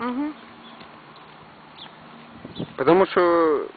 Угу. Потому что